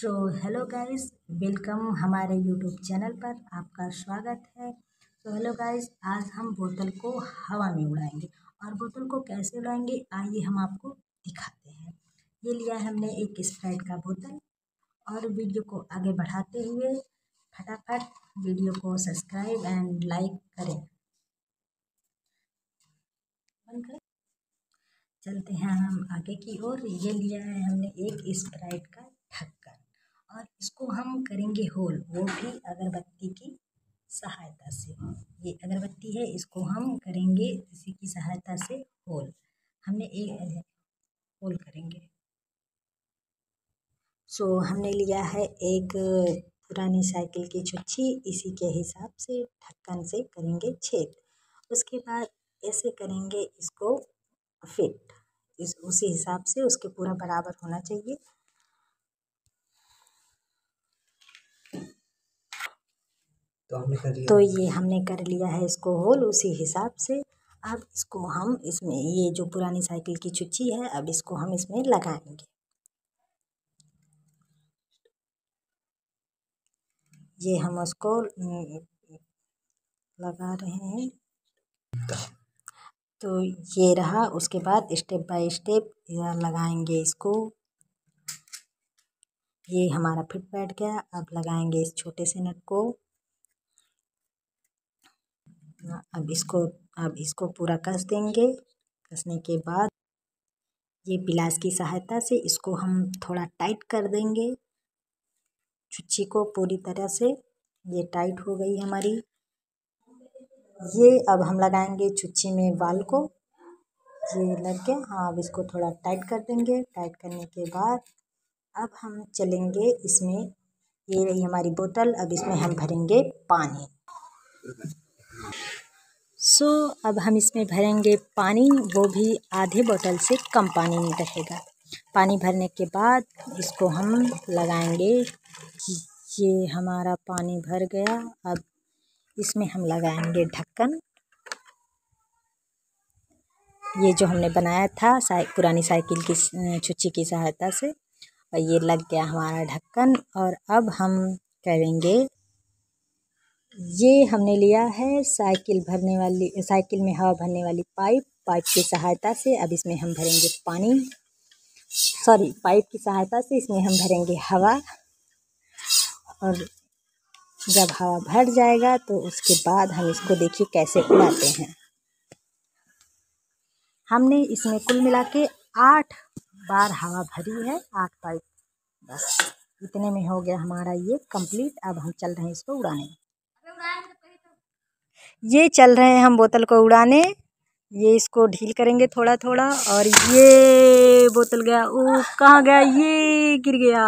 सो hello guys welcome हमारे YouTube channel पर आपका स्वागत है। तो हेलो गाइस आज हम बोतल को हवा में उड़ाएँगे और बोतल को कैसे उड़ाएँगे, आइए हम आपको दिखाते हैं। ये लिया है हमने एक स्प्राइट का बोतल और वीडियो को आगे बढ़ाते हुए फटाफट वीडियो को सब्सक्राइब एंड लाइक करें। चलते हैं हम आगे की ओर। ये लिया है हमने एक स्प्राइट का ढक्कन। हम करेंगे होल वो भी अगरबत्ती की सहायता से। ये अगरबत्ती है इसको हम करेंगे इसी की सहायता से होल। हमने एक होल करेंगे। सो so, हमने लिया है एक पुरानी साइकिल की छुच्छी इसी के हिसाब से ढक्कन से करेंगे छेद। उसके बाद ऐसे करेंगे इसको फिट। इस उसी हिसाब से उसके पूरा बराबर होना चाहिए। तो हमने कर लिया तो ये हमने कर लिया है इसको होल उसी हिसाब से। अब इसको हम इसमें ये जो पुरानी साइकिल की चुच्ची है अब इसको हम इसमें लगाएँगे। ये हम उसको लगा रहे हैं। तो ये रहा उसके बाद स्टेप बाय स्टेप लगाएँगे इसको। ये हमारा फिट बैठ गया अब लगाएँगे इस छोटे से नट को। अब इसको अब इसको पूरा कस देंगे। कसने के बाद ये पिलास की सहायता से इसको हम थोड़ा टाइट कर देंगे। छुच्छी को पूरी तरह से ये टाइट हो गई हमारी। ये अब हम लगाएँगे छुच्छी में बाल को। ये लग गया हाँ अब इसको थोड़ा टाइट कर देंगे। टाइट करने के बाद अब हम चलेंगे इसमें, ये रही हमारी बोतल। अब इसमें हम भरेंगे पानी। सो so, अब हम इसमें भरेंगे पानी। वो भी आधे बोतल से कम पानी में रहेगा पानी भरने के बाद इसको हम लगाएँगे ये हमारा पानी भर गया। अब इसमें हम लगाएँगे ढक्कन। ये जो हमने बनाया था साइ पुरानी साइकिल की छुच्ची की सहायता से और ये लग गया हमारा ढक्कन। और अब हम करेंगे ये हमने लिया है साइकिल भरने वाली, साइकिल में हवा भरने वाली पाइप। पाइप की सहायता से अब इसमें हम भरेंगे पानी। सॉरी, पाइप की सहायता से इसमें हम भरेंगे हवा। और जब हवा भर जाएगा तो उसके बाद हम इसको देखिए कैसे उड़ाते हैं। हमने इसमें कुल मिला के आठ बार हवा भरी है, आठ पाइप। बस, इतने में हो गया हमारा ये कंप्लीट। अब हम चल रहे हैं इसको उड़ाने। ये चल रहे हैं हम बोतल को उड़ाने। ये इसको ढील करेंगे थोड़ा थोड़ा और ये बोतल गया, ओ, कहाँ गया? ये गिर गया।